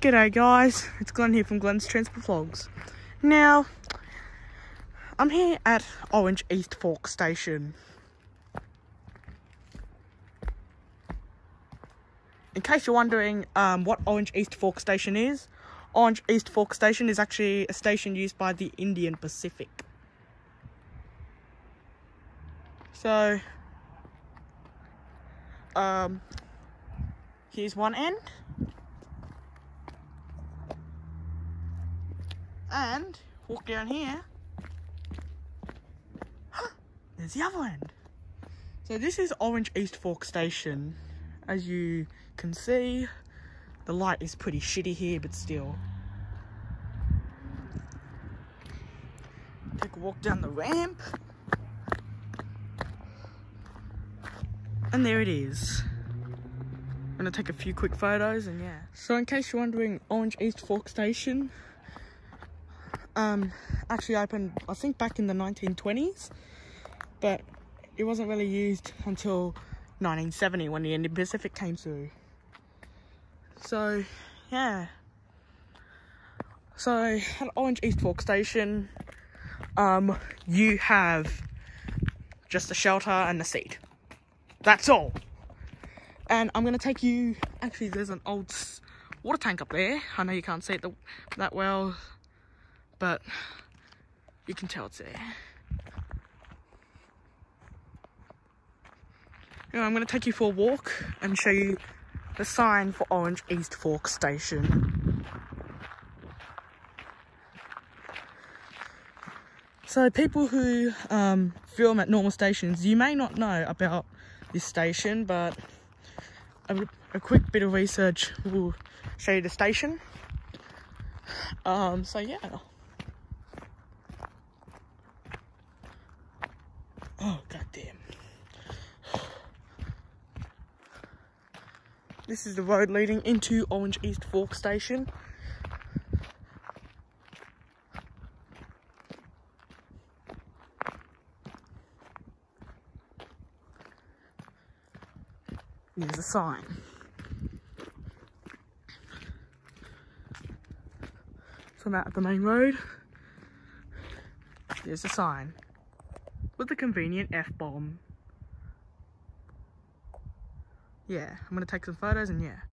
G'day guys, it's Glen here from Glen's Transport Vlogs. Now, I'm here at Orange East Fork Station. In case you're wondering um, what Orange East Fork Station is, Orange East Fork Station is actually a station used by the Indian Pacific. So, um, here's one end. And walk down here. There's the other end. So this is Orange East Fork Station. As you can see, the light is pretty shitty here, but still. Take a walk down the ramp. And there it is. I'm gonna take a few quick photos and yeah. So in case you're wondering, Orange East Fork Station um, actually opened, I think, back in the 1920s, but it wasn't really used until 1970 when the Indian Pacific came through. So, yeah. So, at Orange East Fork Station, um, you have just a shelter and a seat. That's all. And I'm gonna take you. Actually, there's an old water tank up there. I know you can't see it that well but you can tell it's there. Anyway, I'm going to take you for a walk and show you the sign for Orange East Fork Station. So people who um, film at normal stations, you may not know about this station, but a, a quick bit of research will show you the station. Um, so yeah. This is the road leading into Orange East Fork Station. There's a sign. So I'm out at the main road. There's a sign with a convenient F-bomb. Yeah, I'm gonna take some photos and yeah.